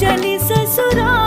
चली ससुराल